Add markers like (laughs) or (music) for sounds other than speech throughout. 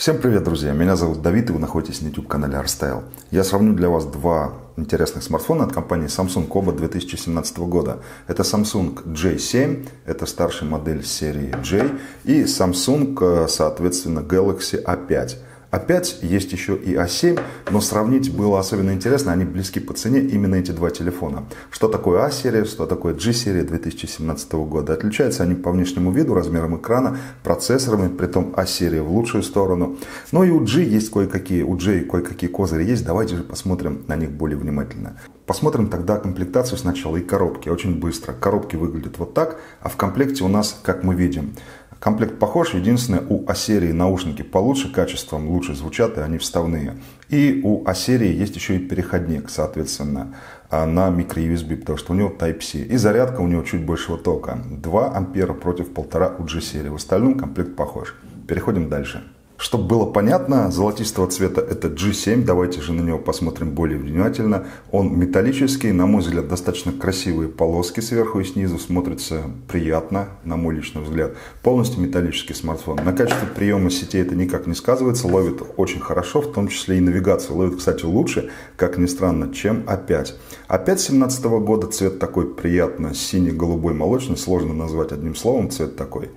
Всем привет, друзья! Меня зовут Давид, и вы находитесь на YouTube-канале ArtStyle. Я сравню для вас два интересных смартфона от компании Samsung Kobo 2017 года. Это Samsung J7, это старшая модель серии J, и Samsung, э, соответственно, Galaxy A5. Опять есть еще и А7, но сравнить было особенно интересно, они близки по цене именно эти два телефона. Что такое А-серия, что такое G-серия 2017 года. Отличаются они по внешнему виду, размерам экрана, процессорами, при том А-серия в лучшую сторону. Но и у G есть кое-какие, у G кое-какие козыри есть, давайте же посмотрим на них более внимательно. Посмотрим тогда комплектацию сначала и коробки, очень быстро. Коробки выглядят вот так, а в комплекте у нас, как мы видим, Комплект похож, единственное, у А-серии наушники получше качеством, лучше звучат, и они вставные. И у А-серии есть еще и переходник, соответственно, а, на микро-USB, потому что у него Type-C. И зарядка у него чуть большего тока. 2 ампера против 1,5 у G-серии. В остальном комплект похож. Переходим дальше. Чтобы было понятно, золотистого цвета это G7, давайте же на него посмотрим более внимательно. Он металлический, на мой взгляд, достаточно красивые полоски сверху и снизу, смотрится приятно, на мой личный взгляд. Полностью металлический смартфон. На качестве приема сетей это никак не сказывается, ловит очень хорошо, в том числе и навигацию. Ловит, кстати, лучше, как ни странно, чем А5. А5 2017 года цвет такой приятно синий-голубой молочный, сложно назвать одним словом цвет такой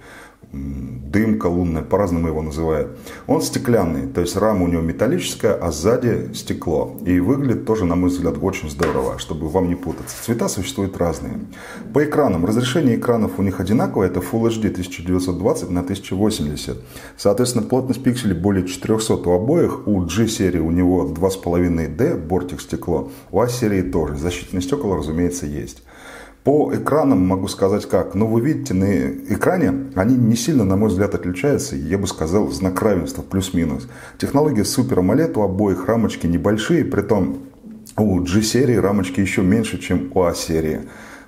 дымка лунная, по-разному его называют. Он стеклянный, то есть рама у него металлическая, а сзади стекло. И выглядит тоже, на мой взгляд, очень здорово, чтобы вам не путаться. Цвета существуют разные. По экранам, разрешение экранов у них одинаковое, это Full HD 1920 на 1080. Соответственно, плотность пикселей более 400 у обоих. У G-серии у него 2,5D, бортик стекло. У A-серии тоже. Защитные стекла, разумеется, есть. По экранам могу сказать как. Но вы видите, на экране они не сильно, на мой взгляд, отличаются. Я бы сказал, знак равенства, плюс-минус. Технология Super AMOLED у обоих рамочки небольшие, при том у G-серии рамочки еще меньше, чем у A-серии.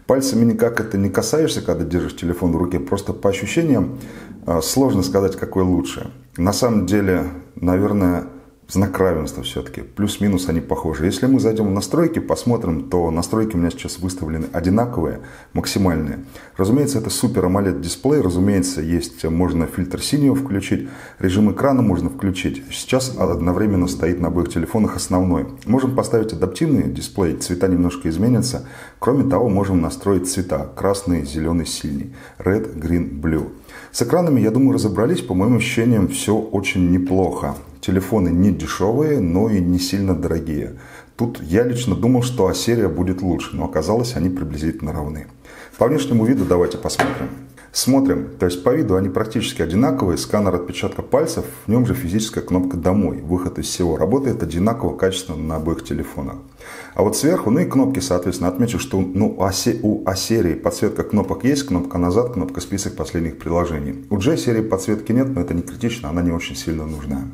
Пальцами никак это не касаешься, когда держишь телефон в руке. Просто по ощущениям а, сложно сказать, какой лучше. На самом деле, наверное, знак равенства все-таки. Плюс-минус они похожи. Если мы зайдем в настройки, посмотрим, то настройки у меня сейчас выставлены одинаковые, максимальные. Разумеется, это супер AMOLED дисплей. Разумеется, есть, можно фильтр синего включить. Режим экрана можно включить. Сейчас одновременно стоит на обоих телефонах основной. Можем поставить адаптивный дисплей, цвета немножко изменятся. Кроме того, можем настроить цвета. Красный, зеленый, синий. Red, green, blue. С экранами, я думаю, разобрались. По моим ощущениям, все очень неплохо. Телефоны не дешевые, но и не сильно дорогие. Тут я лично думал, что А-серия будет лучше, но оказалось, они приблизительно равны. По внешнему виду давайте посмотрим. Смотрим, то есть по виду они практически одинаковые, сканер отпечатка пальцев, в нем же физическая кнопка «Домой», выход из всего, работает одинаково качественно на обоих телефонах. А вот сверху, ну и кнопки, соответственно, отмечу, что ну, у А-серии подсветка кнопок есть, кнопка назад, кнопка список последних приложений. У J-серии подсветки нет, но это не критично, она не очень сильно нужна.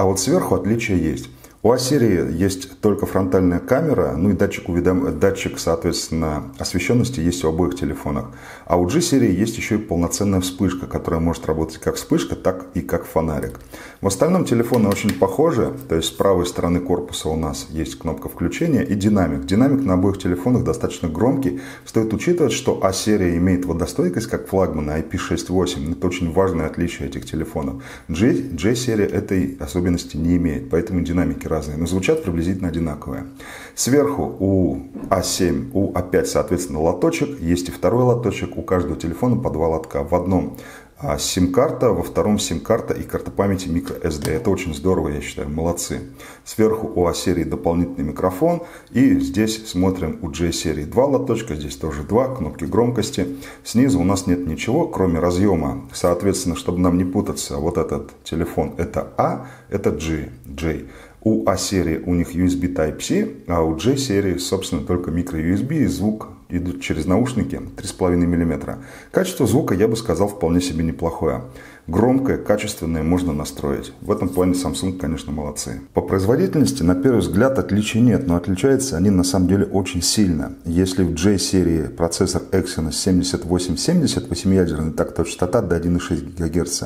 А вот сверху отличия есть. У А-серии есть только фронтальная камера, ну и датчик, уведом... датчик, соответственно, освещенности есть у обоих телефонов. А у G-серии есть еще и полноценная вспышка, которая может работать как вспышка, так и как фонарик. В остальном телефоны очень похожи, то есть с правой стороны корпуса у нас есть кнопка включения и динамик. Динамик на обоих телефонах достаточно громкий. Стоит учитывать, что А-серия имеет водостойкость как флагман IP68. Это очень важное отличие этих телефонов. J-серия этой особенности не имеет, поэтому динамики разные, но звучат приблизительно одинаковые. Сверху у А7, у А5, соответственно, лоточек, есть и второй лоточек, у каждого телефона по два лотка. В одном а сим-карта, во втором сим-карта и карта памяти microSD. Это очень здорово, я считаю, молодцы. Сверху у А-серии дополнительный микрофон. И здесь смотрим у J-серии два лоточка, здесь тоже два, кнопки громкости. Снизу у нас нет ничего, кроме разъема. Соответственно, чтобы нам не путаться, вот этот телефон это А, это G, J. У А-серии у них USB Type-C, а у J-серии, собственно, только micro-USB и звук идут через наушники 3,5 мм. Качество звука, я бы сказал, вполне себе неплохое. Громкое, качественное можно настроить. В этом плане Samsung, конечно, молодцы. По производительности, на первый взгляд, отличий нет, но отличаются они на самом деле очень сильно. Если в J-серии процессор Exynos 7870, 8-ядерный, так то частота до 1,6 ГГц,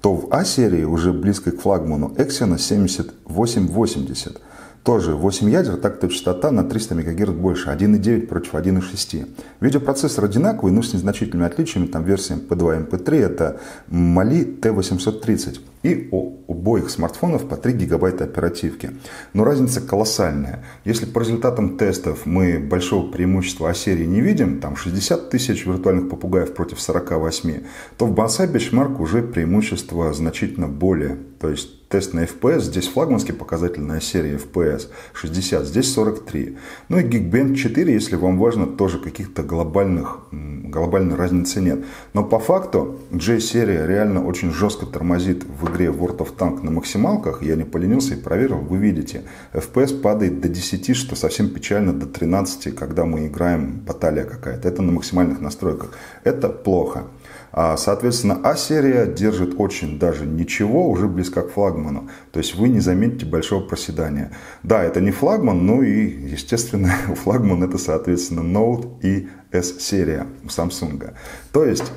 то в A-серии, уже близкой к флагману, Exynos 7880. Тоже 8 ядер, так-то частота на 300 МГц больше, 1.9 против 1.6. Видеопроцессор одинаковый, но с незначительными отличиями, там версия MP2 и MP3, это Mali T830. И у обоих смартфонов по 3 гигабайта оперативки. Но разница колоссальная. Если по результатам тестов мы большого преимущества серии не видим, там 60 тысяч виртуальных попугаев против 48, то в Bonsai Benchmark уже преимущество значительно более. То есть тест на FPS, здесь флагманский показательная серия FPS 60, здесь 43. Ну и Geekbench 4, если вам важно, тоже каких-то глобальных, глобальной разницы нет. Но по факту J-серия реально очень жестко тормозит в игре World of Tank на максималках. Я не поленился и проверил, вы видите. FPS падает до 10, что совсем печально, до 13, когда мы играем баталия какая-то. Это на максимальных настройках. Это плохо. А, соответственно, А-серия держит очень даже ничего, уже близко к флагману. То есть вы не заметите большого проседания. Да, это не флагман, но и, естественно, (laughs) флагман это, соответственно, Note и S-серия у Samsung. То есть,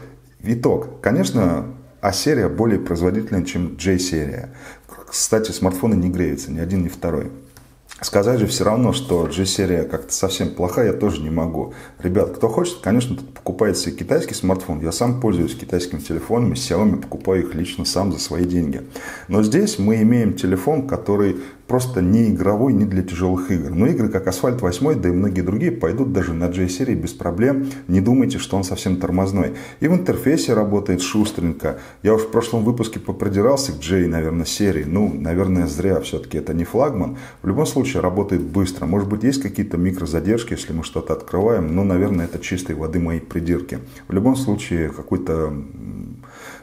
итог. Конечно, А-серия более производительная, чем J-серия. Кстати, смартфоны не греются, ни один, ни второй. Сказать же все равно, что G-серия как-то совсем плохая, я тоже не могу. Ребят, кто хочет, конечно, покупает себе китайский смартфон. Я сам пользуюсь китайскими телефонами, Xiaomi, покупаю их лично сам за свои деньги. Но здесь мы имеем телефон, который просто не игровой, не для тяжелых игр. Но игры, как Асфальт 8, да и многие другие, пойдут даже на J-серии без проблем. Не думайте, что он совсем тормозной. И в интерфейсе работает шустренько. Я уж в прошлом выпуске попридирался к J, наверное, серии. Ну, наверное, зря. Все-таки это не флагман. В любом случае, работает быстро. Может быть, есть какие-то микрозадержки, если мы что-то открываем. Но, наверное, это чистой воды мои придирки. В любом случае, какой-то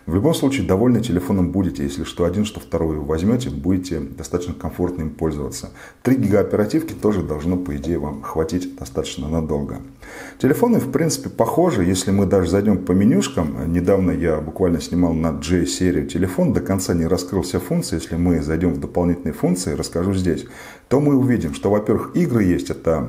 в любом случае, довольны телефоном будете, если что один, что второй возьмете, будете достаточно комфортно им пользоваться. 3 гига оперативки тоже должно, по идее, вам хватить достаточно надолго. Телефоны, в принципе, похожи, если мы даже зайдем по менюшкам. Недавно я буквально снимал на J-серию телефон, до конца не раскрыл все функции. Если мы зайдем в дополнительные функции, расскажу здесь, то мы увидим, что, во-первых, игры есть, это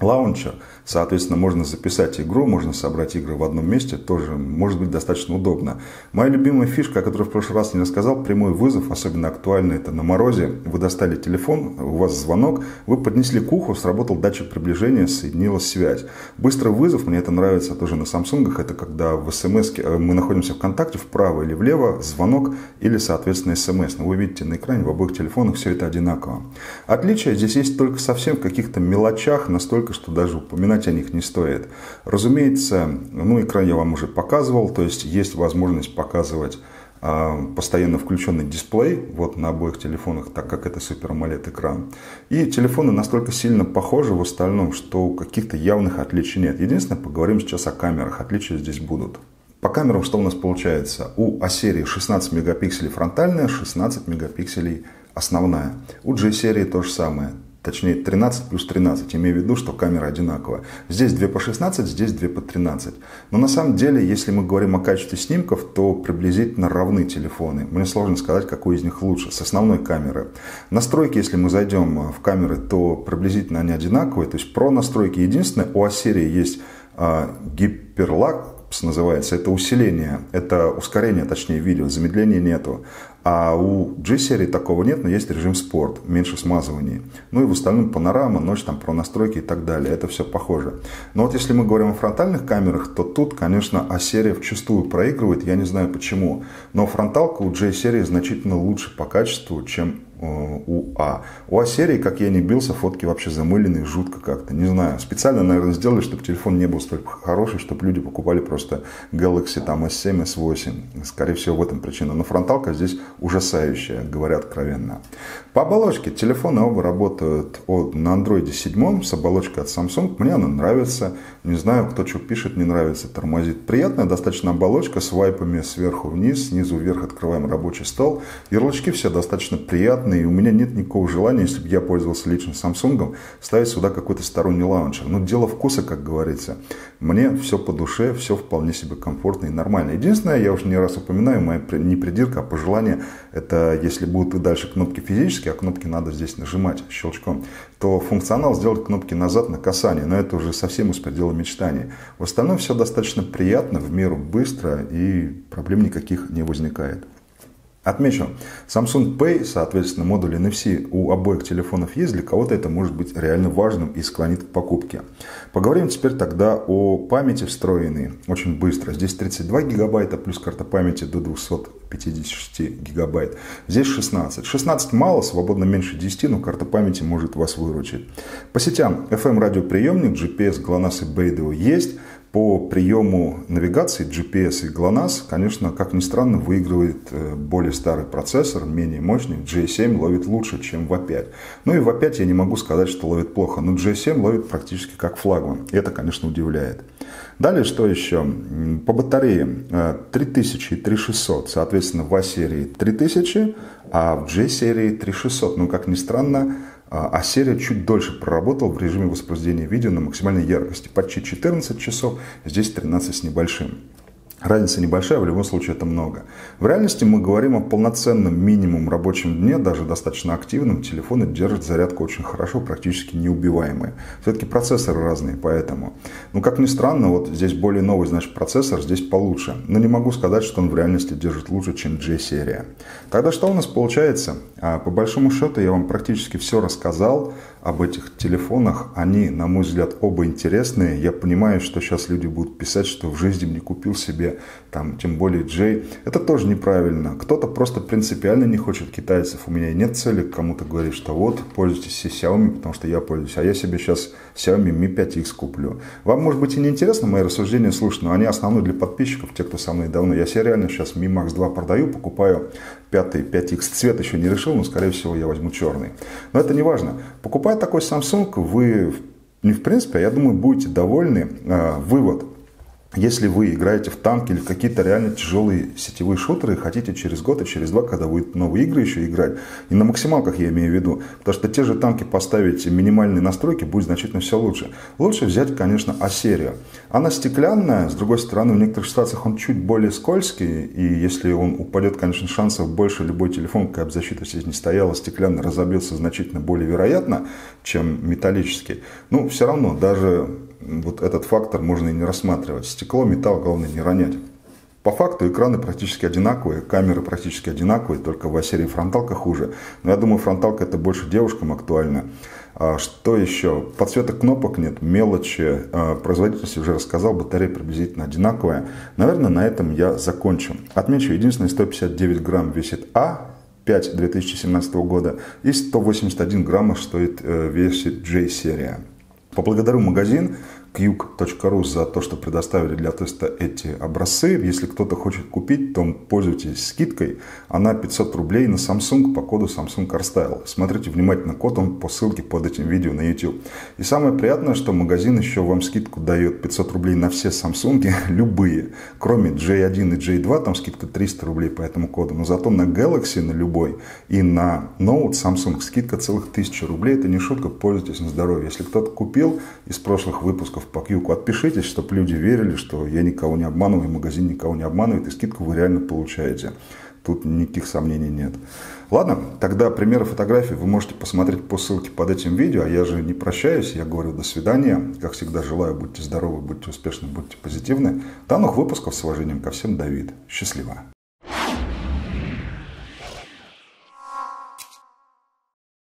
лаунчер. Соответственно, можно записать игру, можно собрать игры в одном месте, тоже может быть достаточно удобно. Моя любимая фишка, о которой в прошлый раз не рассказал, прямой вызов, особенно актуально это на морозе. Вы достали телефон, у вас звонок, вы поднесли к уху, сработал датчик приближения, соединилась связь. Быстрый вызов, мне это нравится тоже на Samsung, это когда в смс э, мы находимся в контакте вправо или влево, звонок или, соответственно, смс. Но вы видите на экране в обоих телефонах все это одинаково. Отличие здесь есть только совсем в каких-то мелочах, настолько, что даже упоминать упоминать о них не стоит. Разумеется, ну, экран я вам уже показывал, то есть есть возможность показывать а, постоянно включенный дисплей вот на обоих телефонах, так как это Super AMOLED экран. И телефоны настолько сильно похожи в остальном, что каких-то явных отличий нет. Единственное, поговорим сейчас о камерах. Отличия здесь будут. По камерам что у нас получается? У А-серии 16 мегапикселей фронтальная, 16 мегапикселей основная. У G-серии то же самое точнее 13 плюс 13, имею в виду, что камера одинаковая. Здесь 2 по 16, здесь 2 по 13. Но на самом деле, если мы говорим о качестве снимков, то приблизительно равны телефоны. Мне сложно сказать, какой из них лучше, с основной камеры. Настройки, если мы зайдем в камеры, то приблизительно они одинаковые. То есть про настройки единственное, у А-серии есть а, гиперлак, называется, это усиление, это ускорение, точнее, видео, замедления нету. А у G-серии такого нет, но есть режим спорт, меньше смазываний. Ну и в остальном панорама, ночь, там, про настройки и так далее. Это все похоже. Но вот если мы говорим о фронтальных камерах, то тут, конечно, А-серия вчастую проигрывает. Я не знаю почему. Но фронталка у J-серии значительно лучше по качеству, чем Э, у А. А-серии, как я не бился, фотки вообще замыленные, жутко как-то. Не знаю, специально, наверное, сделали, чтобы телефон не был столь хороший, чтобы люди покупали просто Galaxy там S7, S8. Скорее всего, в этом причина. Но фронталка здесь ужасающая, говоря откровенно. По оболочке телефоны оба работают от, на Android 7 с оболочкой от Samsung. Мне она нравится. Не знаю, кто что пишет, не нравится, тормозит. Приятная достаточно оболочка с вайпами сверху вниз, снизу вверх открываем рабочий стол. Ярлычки все достаточно приятные. И у меня нет никакого желания, если бы я пользовался лично Samsung, ставить сюда какой-то сторонний лаунчер. Но дело вкуса, как говорится. Мне все по душе, все вполне себе комфортно и нормально. Единственное, я уже не раз упоминаю, моя не придирка, а пожелание, это если будут и дальше кнопки физические, а кнопки надо здесь нажимать щелчком, то функционал сделать кнопки назад на касание. Но это уже совсем из предела мечтаний. В остальном все достаточно приятно, в меру быстро и проблем никаких не возникает. Отмечу, Samsung Pay, соответственно, модуль NFC у обоих телефонов есть, для кого-то это может быть реально важным и склонит к покупке. Поговорим теперь тогда о памяти встроенной, очень быстро. Здесь 32 гигабайта плюс карта памяти до 256 гигабайт. Здесь 16. 16 мало, свободно меньше 10, но карта памяти может вас выручить. По сетям FM радиоприемник, GPS, GLONASS и Beidou есть по приему навигации GPS и GLONASS, конечно, как ни странно, выигрывает э, более старый процессор, менее мощный. G7 ловит лучше, чем V5. Ну и V5 я не могу сказать, что ловит плохо, но G7 ловит практически как флагман. Это, конечно, удивляет. Далее, что еще? По батарее 3000 и 3600, соответственно, в A-серии 3000, а в G-серии 3600. Ну, как ни странно, а, а серия чуть дольше проработала в режиме воспроизведения видео на максимальной яркости. Почти 14 часов, здесь 13 с небольшим. Разница небольшая, в любом случае это много. В реальности мы говорим о полноценном минимум рабочем дне, даже достаточно активном. Телефоны держат зарядку очень хорошо, практически неубиваемые. Все-таки процессоры разные, поэтому. Ну, как ни странно, вот здесь более новый, значит, процессор, здесь получше. Но не могу сказать, что он в реальности держит лучше, чем G-серия. Тогда что у нас получается? А, по большому счету я вам практически все рассказал об этих телефонах. Они, на мой взгляд, оба интересные. Я понимаю, что сейчас люди будут писать, что в жизни не купил себе, там, тем более Джей. Это тоже неправильно. Кто-то просто принципиально не хочет китайцев. У меня нет цели кому-то говорить, что вот, пользуйтесь Xiaomi, потому что я пользуюсь. А я себе сейчас Xiaomi Mi 5X куплю. Вам, может быть, и не интересно мои рассуждения слушать, но они основные для подписчиков, те, кто со мной давно. Я себе реально сейчас Mi Max 2 продаю, покупаю 5 5X. Цвет еще не решил, но, скорее всего, я возьму черный. Но это не важно. Покупая такой Samsung, вы не в принципе, а я думаю, будете довольны. А, вывод. Если вы играете в танки или в какие-то реально тяжелые сетевые шутеры хотите через год и через два, когда будет новые игры еще играть, и на максималках я имею в виду, потому что те же танки поставить минимальные настройки будет значительно все лучше. Лучше взять, конечно, А-серию. Она стеклянная, с другой стороны, в некоторых ситуациях он чуть более скользкий, и если он упадет, конечно, шансов больше, любой телефон, какая бы защита здесь не стояла, стеклянный разобьется значительно более вероятно, чем металлический. Но все равно, даже вот этот фактор можно и не рассматривать. Стекло, металл, главное не ронять. По факту экраны практически одинаковые, камеры практически одинаковые, только в серии фронталка хуже. Но я думаю, фронталка это больше девушкам актуально. А что еще? Подсветок кнопок нет, мелочи. А, производительность уже рассказал, батарея приблизительно одинаковая. Наверное, на этом я закончу. Отмечу, единственное, 159 грамм весит А, 5 2017 года и 181 грамма стоит э, весит J-серия. Поблагодарю магазин quk.ru за то, что предоставили для теста эти образцы. Если кто-то хочет купить, то пользуйтесь скидкой. Она 500 рублей на Samsung по коду Samsung CarStyle. Смотрите внимательно код, он по ссылке под этим видео на YouTube. И самое приятное, что магазин еще вам скидку дает 500 рублей на все Samsung, (laughs) любые. Кроме J1 и J2, там скидка 300 рублей по этому коду. Но зато на Galaxy, на любой, и на Note Samsung скидка целых 1000 рублей. Это не шутка, пользуйтесь на здоровье. Если кто-то купил из прошлых выпусков по Кьюку, отпишитесь, чтобы люди верили, что я никого не обманываю, магазин никого не обманывает, и скидку вы реально получаете. Тут никаких сомнений нет. Ладно, тогда примеры фотографий вы можете посмотреть по ссылке под этим видео. А я же не прощаюсь, я говорю до свидания. Как всегда желаю, будьте здоровы, будьте успешны, будьте позитивны. До новых выпусков с уважением ко всем, Давид. Счастливо.